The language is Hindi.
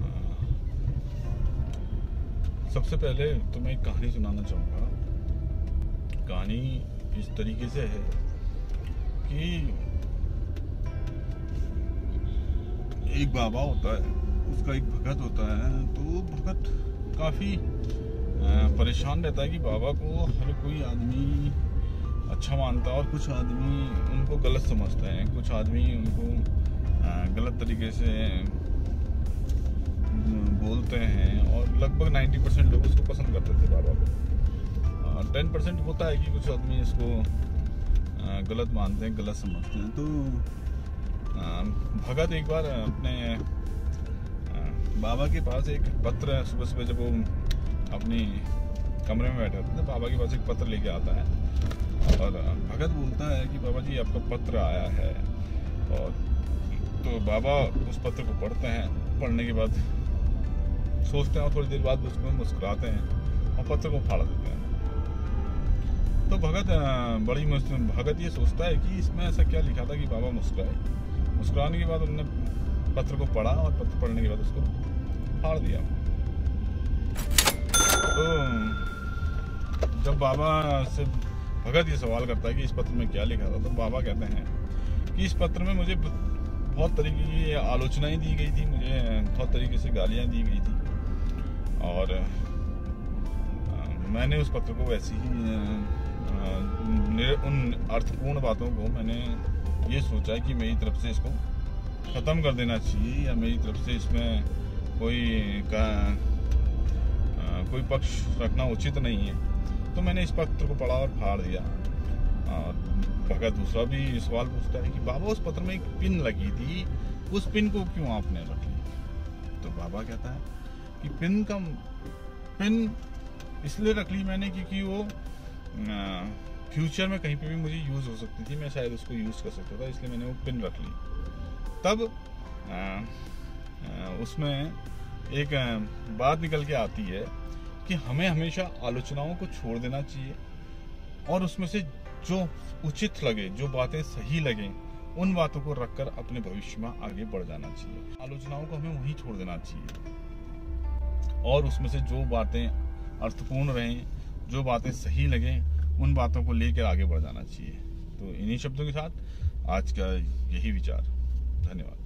हाँ। सबसे पहले तो मैं एक कहानी सुनाना चाहूँगा। कहानी इस तरीके से है कि एक बाबा होता है, उसका एक भगत होता है तो भगत काफ़ी परेशान रहता है कि बाबा को हर कोई आदमी अच्छा मानता है और कुछ आदमी उनको गलत समझते हैं, कुछ आदमी उनको गलत तरीके से बोलते हैं और लगभग 90 परसेंट लोग उसको पसंद करते थे बाबा को। और टेन परसेंट होता है कि कुछ आदमी इसको गलत मानते हैं, गलत समझते हैं। तो भगत एक बार अपने बाबा के पास एक पत्र सुबह सुबह जब वो अपनी कमरे में बैठे होते थे, बाबा के पास एक पत्र लेके आता है। और भगत बोलता है कि बाबा जी, आपका पत्र आया है। और तो बाबा उस पत्र को पढ़ते हैं, पढ़ने के बाद सोचते हैं और थोड़ी देर बाद उसमें मुस्कुराते हैं और पत्र को फाड़ देते हैं। तो भगत बड़ी भगत ये सोचता है कि इसमें ऐसा क्या लिखा था कि बाबा मुस्कुराए। मुस्कुराने के बाद उन्होंने पत्र को पढ़ा और पत्र पढ़ने के बाद उसको फाड़ दिया। तो जब बाबा से भगत ये सवाल करता है कि इस पत्र में क्या लिखा था तो बाबा कहते हैं कि इस पत्र में मुझे बहुत तरीके की आलोचनाएँ दी गई थी, मुझे बहुत तरीके से गालियाँ दी गई थी। और मैंने उस पत्र को वैसे ही उन अर्थपूर्ण बातों को मैंने ये सोचा कि मेरी तरफ़ से इसको ख़त्म कर देना चाहिए या मेरी तरफ़ से इसमें कोई का कोई पक्ष रखना उचित नहीं है। तो मैंने इस पत्र को पढ़ा और फाड़ दिया। और भगत दूसरा भी सवाल पूछता है कि बाबा उस पत्र में एक पिन लगी थी उस पिन को क्यों आपने रख ली तो बाबा कहता है कि पिन का पिन इसलिए रख ली मैंने क्योंकि वो फ्यूचर में कहीं पे भी मुझे यूज़ हो सकती थी मैं शायद उसको यूज़ कर सकता था इसलिए मैंने वो पिन रख ली। तब आ, आ, उसमें एक बात निकल के आती है कि हमें हमेशा आलोचनाओं को छोड़ देना चाहिए और उसमें से जो उचित लगे, जो बातें सही लगे, उन बातों को रखकर अपने भविष्य में आगे बढ़ जाना चाहिए। आलोचनाओं को हमें वहीं छोड़ देना चाहिए। और उसमें से जो बातें अर्थपूर्ण रहें, जो बातें सही लगें, उन बातों को लेकर आगे बढ़ जाना चाहिए। तो इन्हीं शब्दों के साथ आज का यही विचार। धन्यवाद।